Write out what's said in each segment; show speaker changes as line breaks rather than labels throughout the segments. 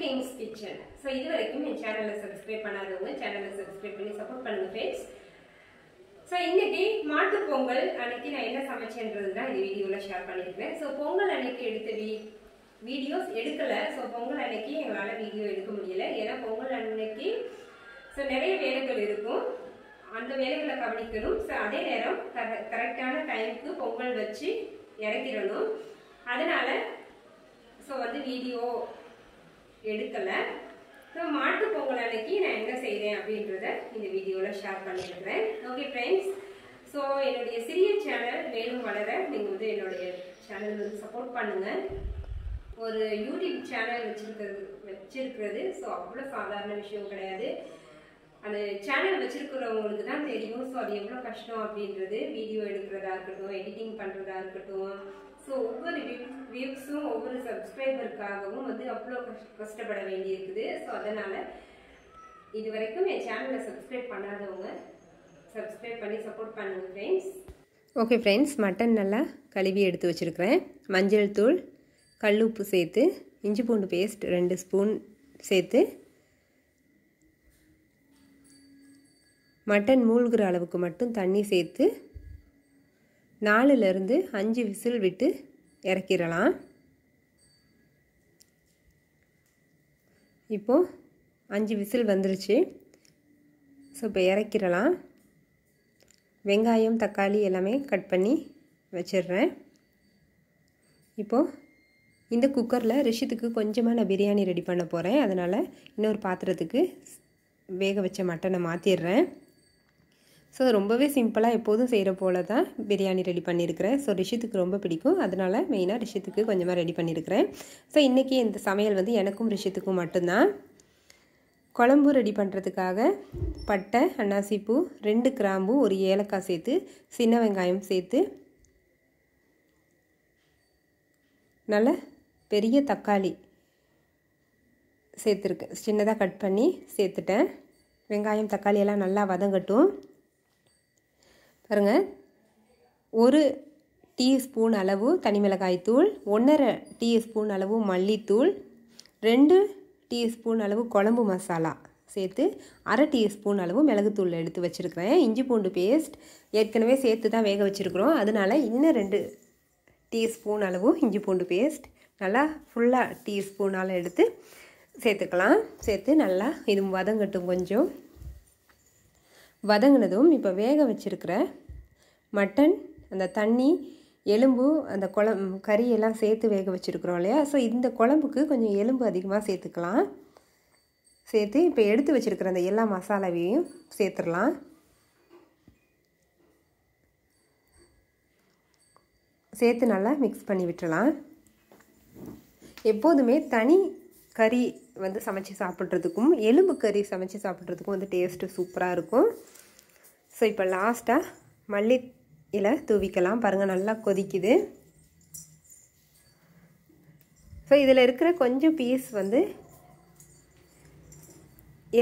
Kings kitchen so இது வரைக்கும் என் சேனலை சப்ஸ்கிரைப் பண்ணாதவங்க சேனலை சப்ஸ்கிரைப் பண்ணி சப்போர்ட் பண்ணுங்க ஃப்ரெண்ட்ஸ் ஸோ இன்னைக்கு மாட்டு பொங்கல் அன்னைக்கு நான் என்ன சமைச்சேன்றது தான் இந்த வீடியோவில் ஷேர் பண்ணியிருக்கேன். ஸோ பொங்கல் அன்னைக்கு எடுத்த வீ வீடியோஸ் எடுக்கலை. ஸோ பொங்கல் அன்னைக்கு எங்களால் வீடியோ எடுக்க முடியல. ஏன்னா பொங்கல் அன்னைக்கு ஸோ நிறைய வேலைகள் இருக்கும். அந்த வேலைகளை கவனிக்கணும். ஸோ அதே நேரம் கரெக்டான டைமுக்கு பொங்கல் வச்சு இறக்கிடணும். அதனால் ஸோ வந்து வீடியோ எடுக்கலை. ஸோ மாட்டு பொங்கல் அன்னைக்கு நான் என்ன செய்கிறேன் அப்படின்றத இந்த வீடியோவில் ஷேர் பண்ணியிருக்கிறேன். ஓகே ஃப்ரெண்ட்ஸ் ஸோ என்னுடைய சிறிய சேனல் மேலும் வளர நீங்கள் வந்து என்னுடைய சேனல் வந்து சப்போர்ட் பண்ணுங்கள் ஒரு யூடியூப் சேனல் வச்சுருக்கிறது வச்சிருக்கிறது. ஸோ அவ்வளோ சாதாரண விஷயம் கிடையாது. அந்த சேனல் வச்சுருக்கிறவங்களுக்கு தான் தெரியும். ஸோ அது எவ்வளோ கஷ்டம் அப்படின்றது. வீடியோ எடுக்கிறதா இருக்கட்டும் எடிட்டிங் பண்ணுறதா இருக்கட்டும். ஸோ ஒவ்வொரு வியூஸும் ஒவ்வொரு சப்ஸ்கிரைபருக்காகவும் வந்து அவ்வளோ கஷ்ட கஷ்டப்பட வேண்டியிருக்குது. ஸோ அதனால் இது வரைக்கும் என் சேனலை சப்ஸ்கிரைப் பண்ணாதவங்க சப்ஸ்கிரைப் பண்ணி சப்போர்ட் பண்ணுங்கள் ஃப்ரெண்ட்ஸ்
ஓகே ஃப்ரெண்ட்ஸ் மட்டன் நல்லா கழுவி எடுத்து வச்சுருக்கிறேன். மஞ்சள் தூள் கல் உப்பு சேர்த்து இஞ்சி பூண்டு பேஸ்ட் ரெண்டு ஸ்பூன் சேர்த்து மட்டன் மூழ்கிற அளவுக்கு மட்டும் தண்ணி சேர்த்து நாலுலேருந்து அஞ்சு விசில் விட்டு இறக்கிடலாம். இப்போது அஞ்சு விசில் வந்துருச்சு. ஸோ இப்போ இறக்கிடலாம். வெங்காயம் தக்காளி எல்லாமே கட் பண்ணி வச்சிடுறேன். இப்போது இந்த குக்கரில் ரிஷத்துக்கு கொஞ்சமாக நான் பிரியாணி ரெடி பண்ண போகிறேன் அதனால் இன்னொரு பாத்திரத்துக்கு வேக வச்ச மட்டனை மாற்றிடுறேன் ஸோ ரொம்பவே சிம்பிளாக எப்போதும் செய்கிற போல தான் பிரியாணி ரெடி பண்ணியிருக்கிறேன் ஸோ ரிஷித்துக்கு ரொம்ப பிடிக்கும். அதனால் மெயினாக ரிஷித்துக்கு கொஞ்சமாக ரெடி பண்ணியிருக்கிறேன் ஸோ இன்றைக்கி இந்த சமையல் வந்து எனக்கும் ரிஷத்துக்கும் மட்டும்தான். குழம்பு ரெடி பண்ணுறதுக்காக பட்டை அன்னாசிப்பூ ரெண்டு கிராம்பு ஒரு ஏலக்காய் சேர்த்து சின்ன வெங்காயம் சேர்த்து நல்ல பெரிய தக்காளி சேர்த்துருக்கேன். சின்னதாக கட் பண்ணி சேர்த்துட்டேன். வெங்காயம் தக்காளி எல்லாம் நல்லா வதங்கட்டும். பாருங்கள் ஒரு டீஸ்பூன் அளவு தனி மிளகாய் தூள் ஒன்றரை டீஸ்பூன் அளவு மல்லித்தூள் ரெண்டு டீஸ்பூன் அளவு குழம்பு மசாலா சேர்த்து அரை டீஸ்பூன் அளவு மிளகுத்தூள் எடுத்து வச்சுருக்கிறேன். இஞ்சி பூண்டு பேஸ்ட் ஏற்கனவே சேர்த்து தான் வேக வச்சுருக்குறோம். அதனால் இன்னும் ரெண்டு டீஸ்பூன் அளவு இஞ்சி பூண்டு பேஸ்ட் நல்லா ஃபுல்லாக டீஸ்பூனால் எடுத்து சேர்த்துக்கலாம். சேர்த்து நல்லா இது வதங்கட்டும் கொஞ்சம். வதங்கினதும் இப்போ வேக வச்சுருக்கிற மட்டன் அந்த தண்ணி எலும்பு அந்த குழம் கறியெல்லாம் சேர்த்து வேக வச்சுருக்குறோம் இல்லையா? ஸோ இந்த குழம்புக்கு கொஞ்சம் எலும்பு அதிகமாக சேர்த்துக்கலாம். சேர்த்து இப்போ எடுத்து வச்சுருக்கிற அந்த எல்லா மசாலாவையும் சேர்த்துடலாம். சேர்த்து நல்லா மிக்ஸ் பண்ணி விட்டுலாம் எப்போதுமே தனி கறி வந்து சமைச்சு சாப்பிட்றதுக்கும் எலும்பு கறி சமைச்சு சாப்பிட்றதுக்கும் வந்து டேஸ்ட்டு சூப்பராக இருக்கும். ஸோ இப்போ லாஸ்ட்டாக மல்லி இலை தூவிக்கலாம். பாருங்கள் நல்லா கொதிக்குது. ஸோ இதில் இருக்கிற கொஞ்சம் பீஸ் வந்து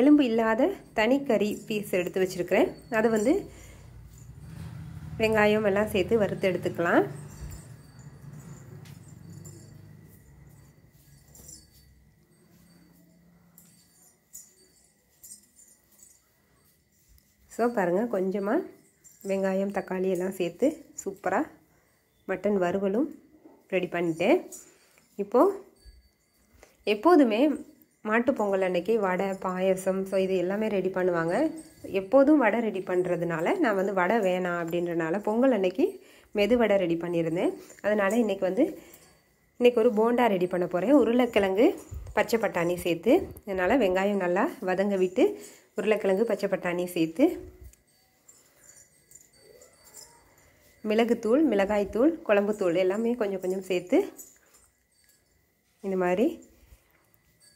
எலும்பு இல்லாத தனி கறி பீஸ் எடுத்து வச்சுருக்கிறேன். அதை வந்து வெங்காயம் எல்லாம் சேர்த்து வறுத்து எடுத்துக்கலாம். ஸோ பாருங்கள் கொஞ்சமாக வெங்காயம் தக்காளி எல்லாம் சேர்த்து சூப்பராக மட்டன் வறுவலும் ரெடி பண்ணிட்டேன். இப்போது எப்போதுமே மாட்டுப்பொங்கல் அன்னைக்கு வடை பாயசம் ஸோ இது எல்லாமே ரெடி பண்ணுவாங்க. எப்போதும் வடை ரெடி பண்ணுறதுனால நான் வந்து வடை வேணாம் அப்படின்றனால பொங்கல் அன்னைக்கு மெது வடை ரெடி பண்ணியிருந்தேன். அதனால் இன்றைக்கி வந்து இன்றைக்கி ஒரு போண்டா ரெடி பண்ண போகிறேன் உருளைக்கிழங்கு பச்சை பட்டாணி சேர்த்து. அதனால் வெங்காயம் நல்லா வதங்க விட்டு உருளைக்கிழங்கு பச்சை பட்டாணி சேர்த்து மிளகுத்தூள் மிளகாய்த்தூள் குழம்புத்தூள் எல்லாமே கொஞ்சம் கொஞ்சம் சேர்த்து இந்த மாதிரி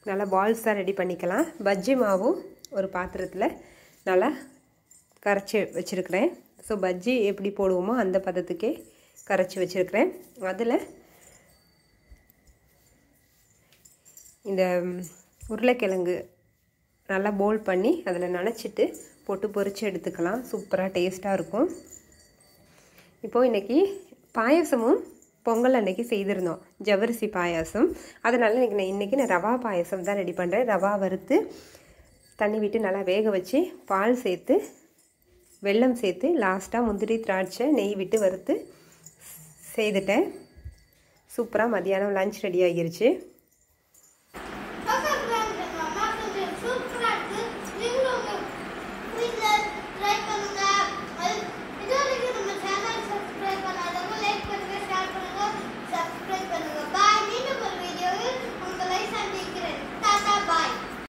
நல்லா பால்ஸாக ரெடி பண்ணிக்கலாம். பஜ்ஜி மாவும் ஒரு பாத்திரத்தில் நல்லா கரைச்சி வச்சுருக்கிறேன். ஸோ பஜ்ஜி எப்படி போடுவோமோ அந்த பதத்துக்கே கரைச்சி வச்சுருக்கிறேன். அதில் இந்த உருளைக்கிழங்கு நல்லா போல் பண்ணி அதில் நனைச்சிட்டு போட்டு பொறிச்சு எடுத்துக்கலாம். சூப்பராக டேஸ்ட்டாக இருக்கும். இப்போது இன்றைக்கி பாயசமும் பொங்கல் அன்னைக்கு செய்திருந்தோம். ஜவரிசி பாயாசம். அதனால் இன்றைக்கி நான் இன்றைக்கி நான் ரவா பாயசம் தான் ரெடி பண்ணுறேன் ரவா வறுத்து தண்ணி விட்டு நல்லா வேக வச்சு பால் சேர்த்து வெல்லம் சேர்த்து லாஸ்ட்டாக முந்திரி திராட்சை நெய் விட்டு வறுத்து செய்துட்டேன். சூப்பராக மதியானம் லஞ்ச் ரெடி ஆகிருச்சு.